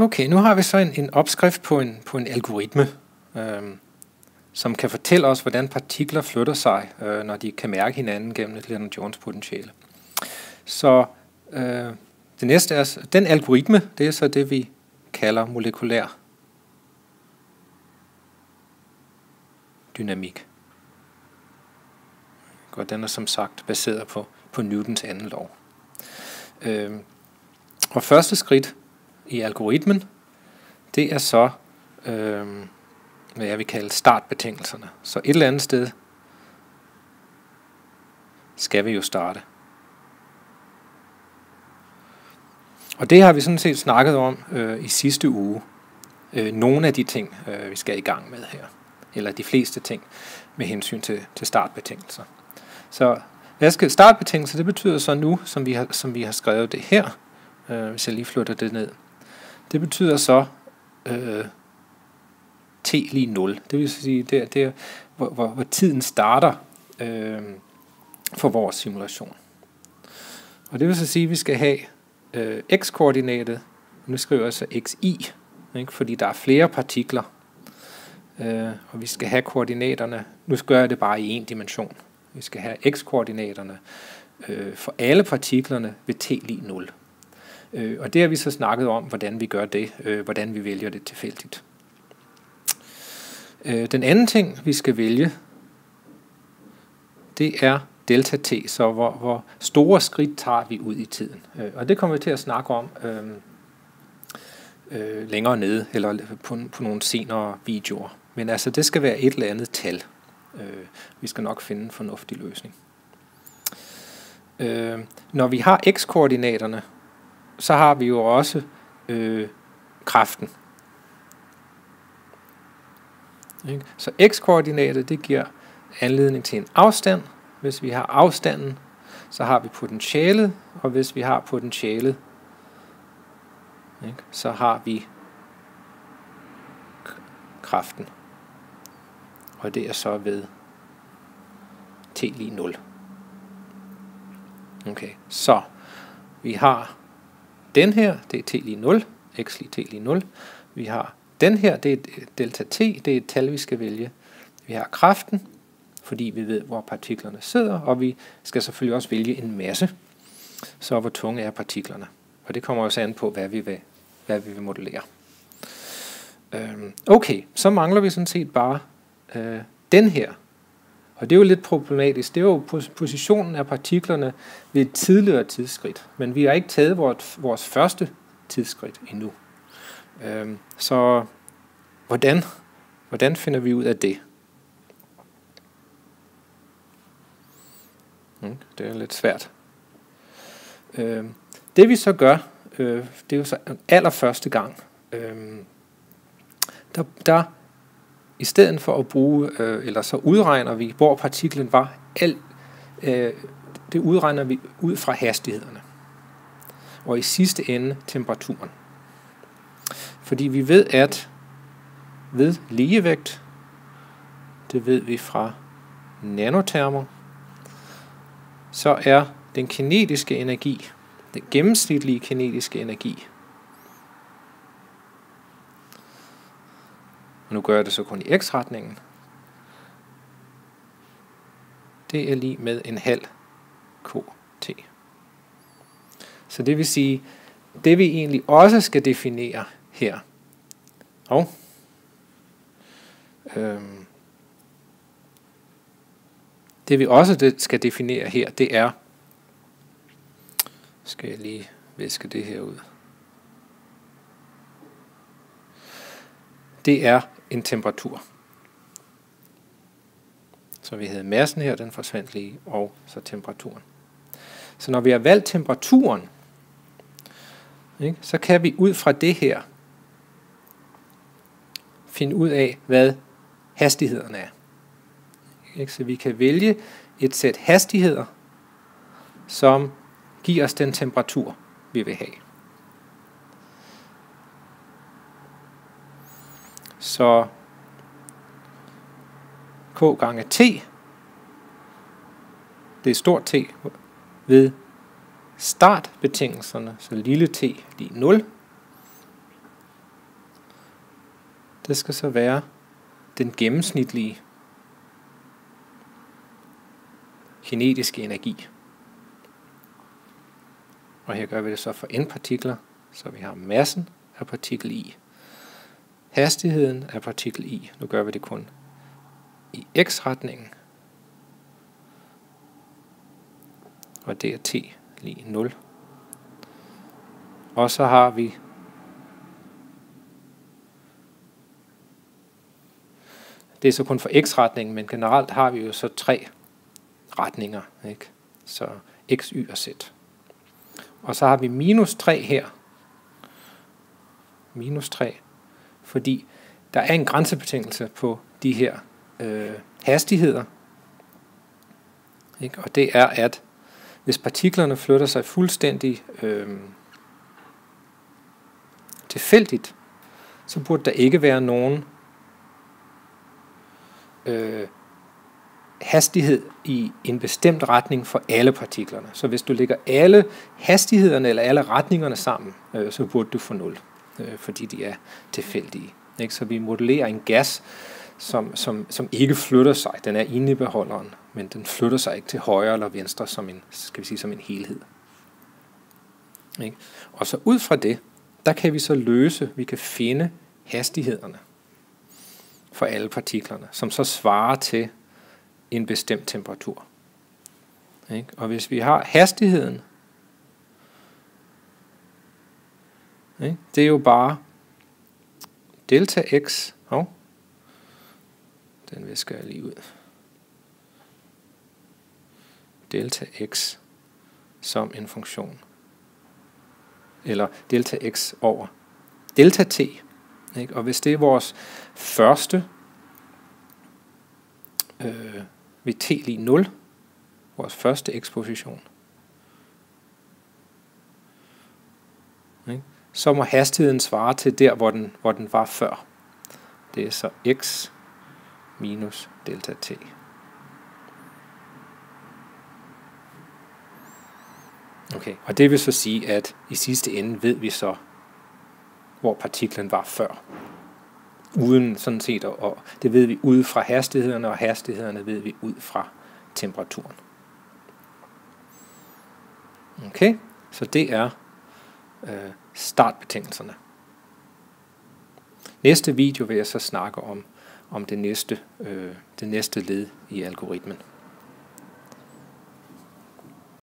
Okay, nu har vi så en, en opskrift på en, på en algoritme, øh, som kan fortælle os, hvordan partikler flytter sig, øh, når de kan mærke hinanden gennem et Leonard Jones potentiale. Så øh, det næste er, den algoritme, det er så det, vi kalder molekylær dynamik. Og den er som sagt baseret på, på Newtons anden lov. Øh, og første skridt i algoritmen, det er så, øh, hvad jeg vil kalde startbetingelserne. Så et eller andet sted skal vi jo starte. Og det har vi sådan set snakket om øh, i sidste uge. Øh, nogle af de ting, øh, vi skal i gang med her. Eller de fleste ting med hensyn til, til startbetingelser. Så hvad skal startbetingelser, det betyder så nu, som vi har, som vi har skrevet det her, øh, hvis jeg lige flytter det ned. Det betyder så øh, t lige 0. Det vil sige, det er, det er hvor, hvor, hvor tiden starter øh, for vores simulation. Og det vil så sige, at vi skal have øh, x-koordinatet, nu skriver jeg så xi, ikke, fordi der er flere partikler, øh, og vi skal have koordinaterne, nu gør jeg det bare i en dimension, vi skal have x-koordinaterne øh, for alle partiklerne ved t lige 0. Øh, og det har vi så snakket om, hvordan vi gør det, øh, hvordan vi vælger det tilfældigt. Øh, den anden ting, vi skal vælge, det er delta t, så hvor, hvor store skridt tager vi ud i tiden. Øh, og det kommer vi til at snakke om øh, øh, længere nede, eller på, på nogle senere videoer. Men altså, det skal være et eller andet tal. Øh, vi skal nok finde en fornuftig løsning. Øh, når vi har x-koordinaterne, så har vi jo også øh, kraften. Ikke? Så x-koordinatet det giver anledning til en afstand. Hvis vi har afstanden, så har vi potentialet, og hvis vi har potentialet, ikke, så har vi kraften. Og det er så ved t lige 0. Okay, så vi har den her, det er t lige 0, x lige t lige 0. Vi har den her, det er delta t, det er et tal, vi skal vælge. Vi har kraften, fordi vi ved, hvor partiklerne sidder, og vi skal selvfølgelig også vælge en masse. Så hvor tunge er partiklerne? Og det kommer også an på, hvad vi vil, hvad vi vil modellere. Øhm, okay, så mangler vi sådan set bare øh, den her. Og det er jo lidt problematisk. Det er jo positionen af partiklerne ved et tidligere tidsskridt. Men vi har ikke taget vores, vores første tidsskridt endnu. Øhm, så hvordan, hvordan finder vi ud af det? Hmm, det er lidt svært. Øhm, det vi så gør, øh, det er jo så allerførste gang, øhm, der, der i stedet for at bruge, øh, eller så udregner vi, hvor partiklen var, alt øh, det udregner vi ud fra hastighederne. Og i sidste ende temperaturen. Fordi vi ved, at ved ligevægt, det ved vi fra nanotermer, så er den kinetiske energi, den gennemsnitlige kinetiske energi, og nu gør jeg det så kun i x-retningen, det er lige med en halv kt. Så det vil sige, det vi egentlig også skal definere her, og øhm, det vi også skal definere her, det er, skal jeg lige viske det her ud, det er en temperatur. Så vi havde massen her, den forsvandt lige, og så temperaturen. Så når vi har valgt temperaturen, ikke, så kan vi ud fra det her finde ud af, hvad hastighederne er. Ikke? Så vi kan vælge et sæt hastigheder, som giver os den temperatur, vi vil have. Så k gange t, det er stort t ved startbetingelserne, så lille t lige 0, det skal så være den gennemsnitlige kinetiske energi. Og her gør vi det så for n-partikler, så vi har massen af partikel i, hastigheden af partikel i, nu gør vi det kun i x-retningen, og det er t lige 0. Og så har vi det er så kun for x-retningen, men generelt har vi jo så tre retninger, ikke? så x, y og z. Og så har vi minus 3 her. Minus 3, fordi der er en grænsebetingelse på de her øh, hastigheder. Ikke? Og det er, at hvis partiklerne flytter sig fuldstændig øh, tilfældigt, så burde der ikke være nogen øh, hastighed i en bestemt retning for alle partiklerne. Så hvis du lægger alle hastighederne eller alle retningerne sammen, øh, så burde du få 0, øh, fordi de er tilfældige. Ikke? Så vi modellerer en gas, som, som, som ikke flytter sig. Den er inde i beholderen, men den flytter sig ikke til højre eller venstre som en, skal vi sige, som en helhed. Ikke? Og så ud fra det, der kan vi så løse, vi kan finde hastighederne for alle partiklerne, som så svarer til en bestemt temperatur. Ikke? Og hvis vi har hastigheden, ikke? det er jo bare delta x, oh, den visker jeg lige ud, delta x som en funktion, eller delta x over delta t. Ikke? Og hvis det er vores første øh, ved t lige 0, vores første eksposition, så må hastigheden svare til der, hvor den, hvor den var før. Det er så x minus delta t. Okay, og det vil så sige, at i sidste ende ved vi så, hvor partiklen var før uden sådan set, og det ved vi ud fra hastighederne, og hastighederne ved vi ud fra temperaturen. Okay, så det er øh, startbetingelserne. Næste video vil jeg så snakke om, om det næste, øh, det næste led i algoritmen.